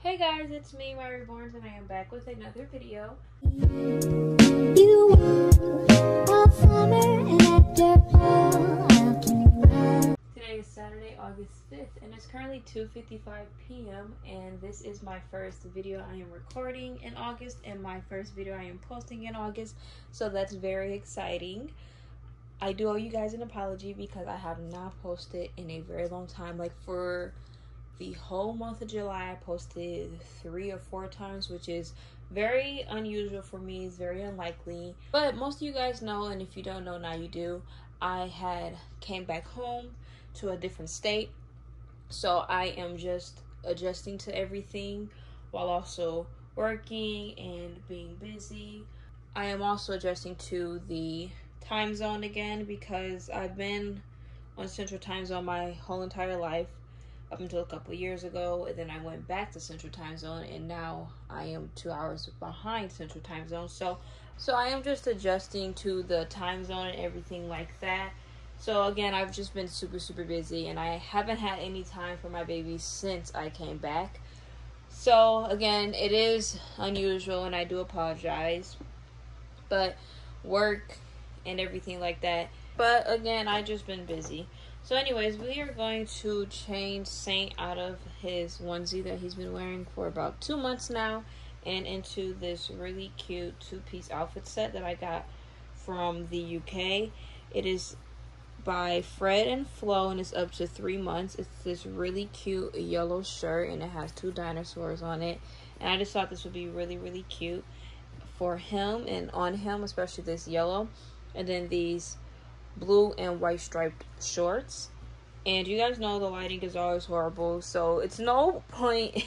Hey guys, it's me, Mya Reborns, and I am back with another video. You want all summer after fall, how can you run? Today is Saturday, August 5th, and it's currently 2.55 p.m. And this is my first video I am recording in August and my first video I am posting in August. So that's very exciting. I do owe you guys an apology because I have not posted in a very long time. Like for the whole month of July, I posted three or four times, which is very unusual for me. It's very unlikely. But most of you guys know, and if you don't know now, you do. I had came back home to a different state, so I am just adjusting to everything while also working and being busy. I am also adjusting to the time zone again because I've been on Central Time Zone my whole entire life up until a couple years ago, and then I went back to Central Time Zone, and now I am two hours behind Central Time Zone. So, so I am just adjusting to the time zone and everything like that. So again, I've just been super super busy, and I haven't had any time for my baby since I came back. So again, it is unusual, and I do apologize, but work and everything like that. But again, I just been busy. So, anyways, we are going to change Saint out of his onesie that he's been wearing for about two months now and into this really cute two piece outfit set that I got from the UK. It is by Fred and Flo and it's up to three months. It's this really cute yellow shirt and it has two dinosaurs on it. And I just thought this would be really, really cute for him and on him, especially this yellow. And then these blue and white striped shorts. And you guys know the lighting is always horrible, so it's no point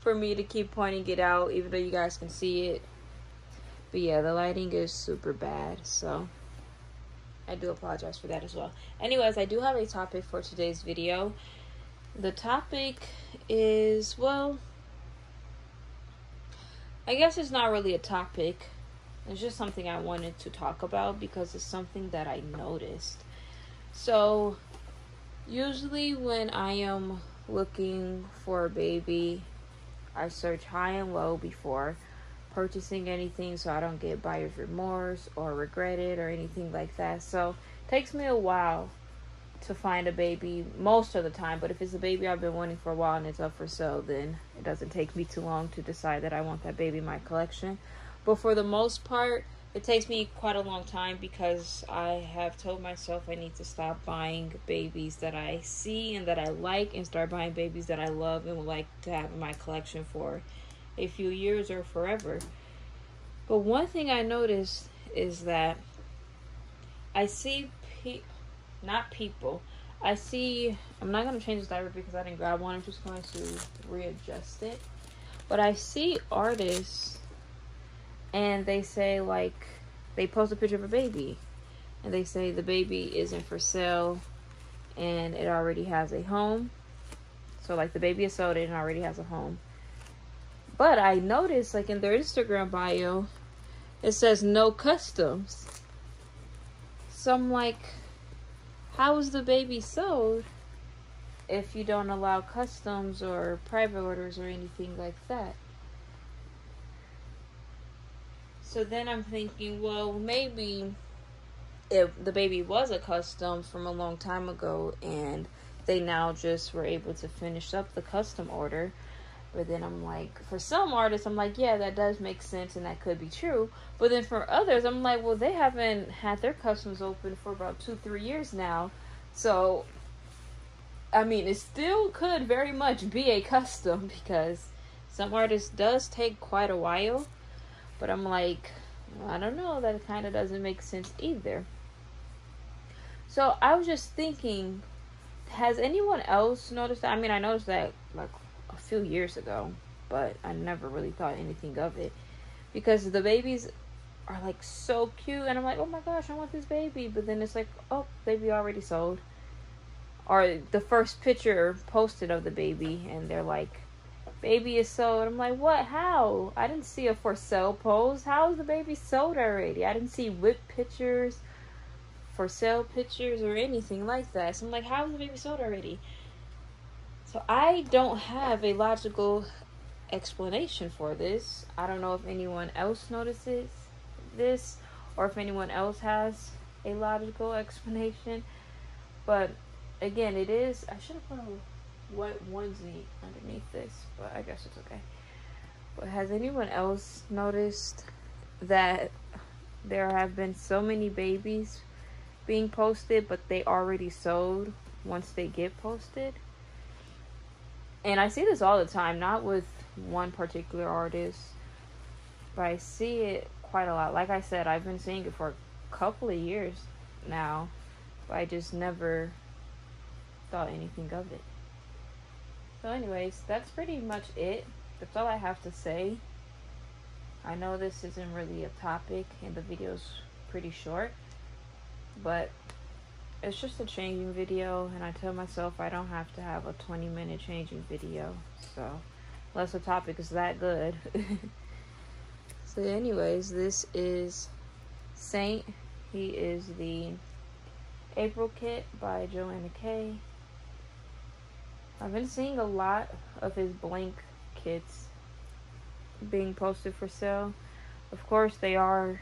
for me to keep pointing it out, even though you guys can see it. But yeah, the lighting is super bad, so I do apologize for that as well. Anyways, I do have a topic for today's video. The topic is, well, I guess it's not really a topic. It's just something I wanted to talk about because it's something that I noticed. So, usually when I am looking for a baby, I search high and low before purchasing anything so I don't get buyer's remorse or regret it or anything like that. So, it takes me a while to find a baby most of the time, but if it's a baby I've been wanting for a while and it's up for sale, then it doesn't take me too long to decide that I want that baby in my collection. But for the most part, it takes me quite a long time because I have told myself I need to stop buying babies that I see and that I like and start buying babies that I love and would like to have in my collection for a few years or forever. But one thing I noticed is that I see pe- not people. I see I'm not going to change this diaper because I didn't grab one. I'm just going to readjust it. But I see artists and they say like they post a picture of a baby. And they say the baby isn't for sale and it already has a home. So like the baby is sold and already has a home. But i noticed like in their instagram bio it says no customs. So i'm like how is the baby sold if you don't allow customs or private orders or anything like that so then I'm thinking, well, maybe if the baby was a custom from a long time ago and they now just were able to finish up the custom order. But then I'm like, for some artists, I'm like, yeah, that does make sense and that could be true. But then for others, I'm like, well, they haven't had their customs open for about two, three years now. So, I mean, it still could very much be a custom because some artists does take quite a while but I'm like, I don't know, that kind of doesn't make sense either. So I was just thinking, has anyone else noticed that? I mean, I noticed that like a few years ago, but I never really thought anything of it because the babies are like so cute, and I'm like, oh my gosh, I want this baby, but then it's like, oh, baby already sold. Or the first picture posted of the baby, and they're like, baby is sold. I'm like, what? How? I didn't see a for sale post. How is the baby sold already? I didn't see WIP pictures, for sale pictures, or anything like that. So I'm like, how is the baby sold already? So I don't have a logical explanation for this. I don't know if anyone else notices this or if anyone else has a logical explanation. But again, it is. I should have put a white onesie underneath this, but I guess it's okay. But has anyone else noticed that there have been so many babies being posted, but they already sold once they get posted? And I see this all the time, not with one particular artist, but I see it quite a lot. Like I said, I've been seeing it for a couple of years now, but I just never thought anything of it. So, anyways, that's pretty much it. That's all I have to say. I know this isn't really a topic and the video's pretty short, but it's just a changing video and I tell myself I don't have to have a 20 minute changing video. So, unless the topic is that good. so anyways, this is Saint. He is the April kit by Joanna K. I've been seeing a lot of his blank kits being posted for sale. Of course, they are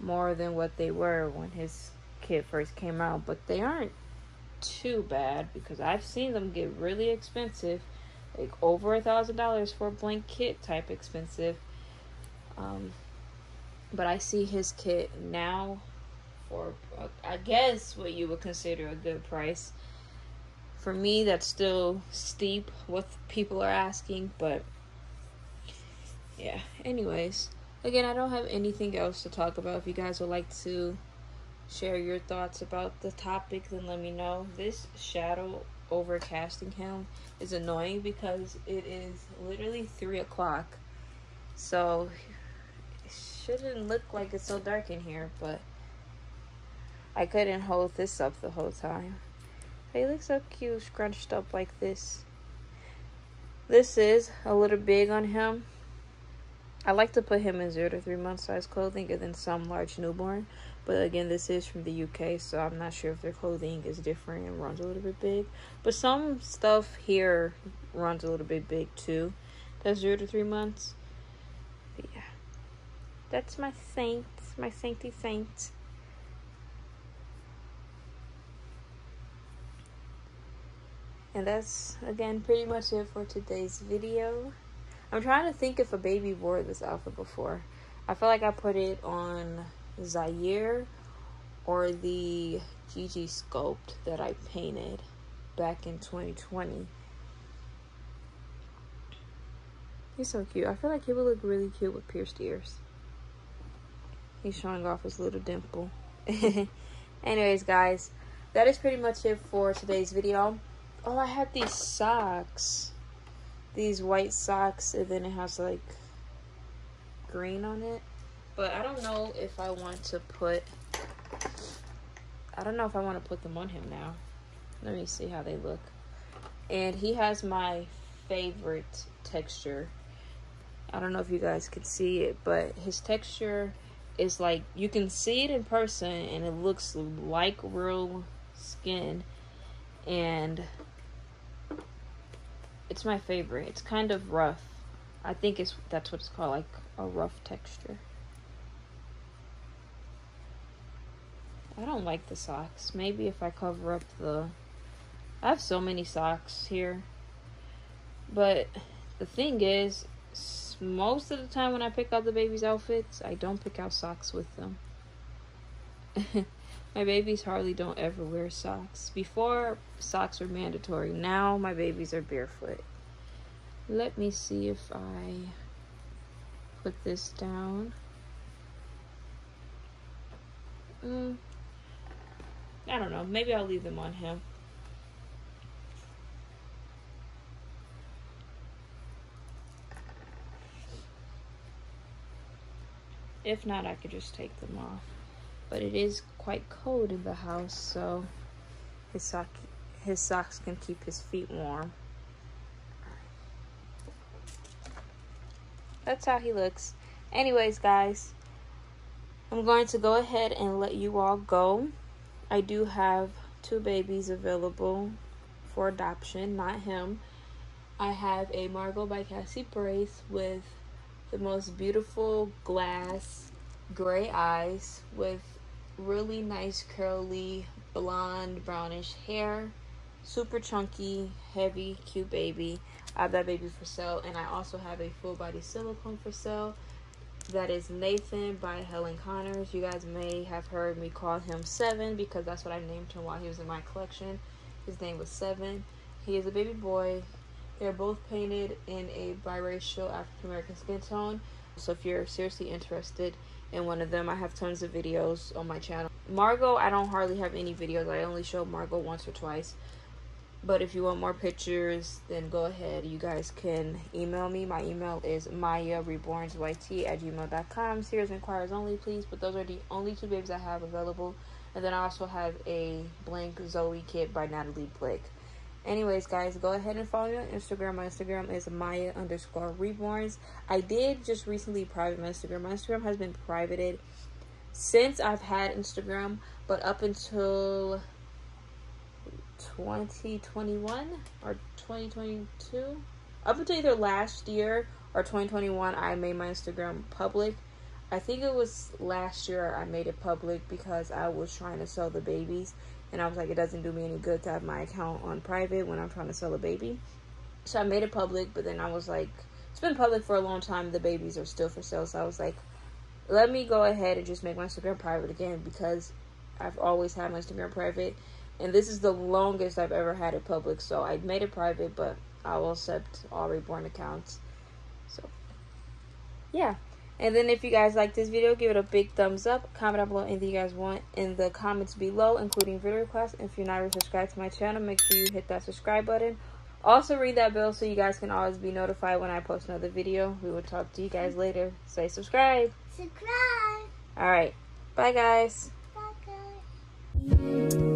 more than what they were when his kit first came out, but they aren't too bad because I've seen them get really expensive, like over a thousand dollars for a blank kit type expensive. Um, but I see his kit now for I guess what you would consider a good price. For me, that's still steep what people are asking, but yeah. Anyways, again, I don't have anything else to talk about. If you guys would like to share your thoughts about the topic, then let me know. This shadow overcasting him is annoying because it is literally three o'clock. So it shouldn't look like it's so dark in here, but I couldn't hold this up the whole time. He looks so cute, scrunched up like this. This is a little big on him. I like to put him in zero to three month size clothing and then some large newborn. But again, this is from the UK, so I'm not sure if their clothing is different and runs a little bit big. But some stuff here runs a little bit big too. That's zero to three months. But yeah. That's my saint, my sainty saint. And that's again pretty much it for today's video. I'm trying to think if a baby wore this outfit before. I feel like I put it on Zaire or the Gigi Sculpt that I painted back in 2020. He's so cute. I feel like he would look really cute with pierced ears. He's showing off his little dimple. Anyways, guys, that is pretty much it for today's video. Oh, I have these socks. These white socks, and then it has like green on it. But I don't know if I want to put. I don't know if I want to put them on him now. Let me see how they look. And he has my favorite texture. I don't know if you guys can see it, but his texture is like you can see it in person and it looks like real skin and it's my favorite. It's kind of rough. I think it's that's what it's called, like a rough texture. I don't like the socks. Maybe if I cover up the I have so many socks here. But the thing is, most of the time when I pick out the baby's outfits, I don't pick out socks with them. my babies hardly don't ever wear socks. Before, socks were mandatory. Now, my babies are barefoot. Let me see if I put this down. Mm, I don't know. Maybe I'll leave them on him. If not, I could just take them off. But it is quite cold in the house, so his sock his socks can keep his feet warm. That's how he looks. Anyways, guys, I'm going to go ahead and let you all go. I do have two babies available for adoption, not him. I have a Margot by Cassie brace with the most beautiful glass gray eyes with really nice curly blonde brownish hair. Super chunky heavy cute baby. I have that baby for sale and i also have a full body silicone for sale. That is nathan by helen connors. You guys may have heard me call him seven because that's what i named him while he was in my collection. His name was seven. He is a baby boy. They're both painted in a biracial african american skin tone. So if you're seriously interested in one of them. I have tons of videos on my channel. Margot, I don't hardly have any videos. I only show Margot once or twice. But if you want more pictures, then go ahead. You guys can email me. My email is Mya Rebornsyt at gmail.com. Serious inquiries only, please. But those are the only two babies I have available. And then I also have a blank Zoe kit by Natalie Blake. Anyways, guys, go ahead and follow me on Instagram. My Instagram is Mya underscore reborns. I did just recently private my Instagram. My Instagram has been privated since I've had Instagram, but up until 2021 or 2022, up until either last year or 2021, I made my Instagram public. I think it was last year I made it public because I was trying to sell the babies and I was like, it doesn't do me any good to have my account on private when I'm trying to sell a baby. So I made it public, but then I was like, it's been public for a long time. The babies are still for sale. So I was like, let me go ahead and just make my Instagram private again because I've always had my Instagram private. And this is the longest I've ever had it public. So I made it private, but I will accept all reborn accounts. So, yeah. And then if you guys like this video, give it a big thumbs up. Comment down below anything you guys want in the comments below, including video requests. And if you're not already subscribed to my channel, make sure you hit that subscribe button. Also, ring that bell so you guys can always be notified when I post another video. We will talk to you guys later. Say subscribe. Subscribe. All right. Bye, guys. Bye, guys.